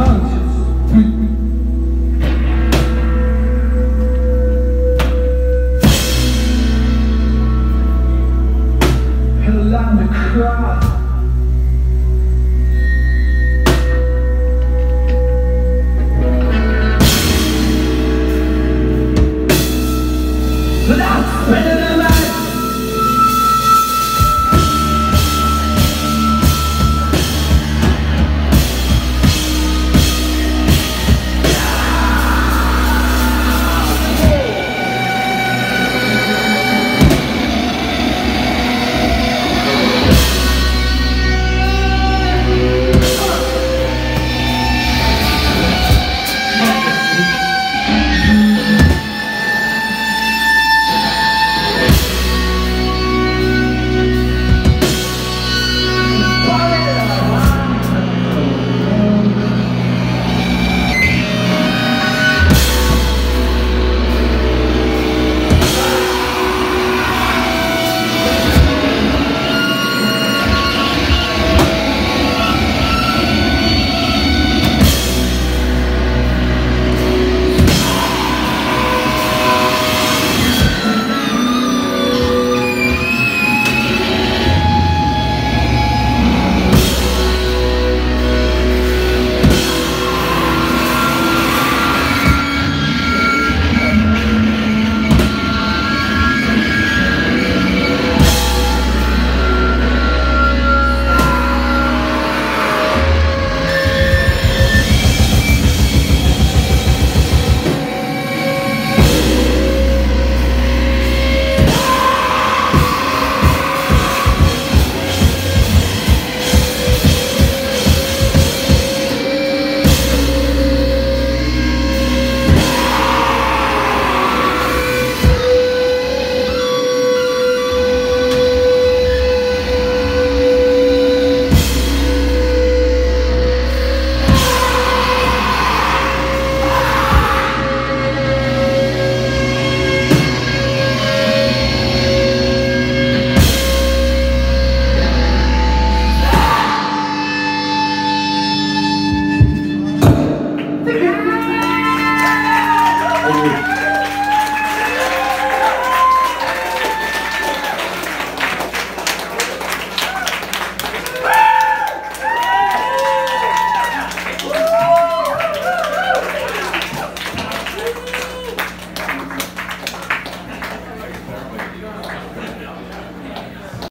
cry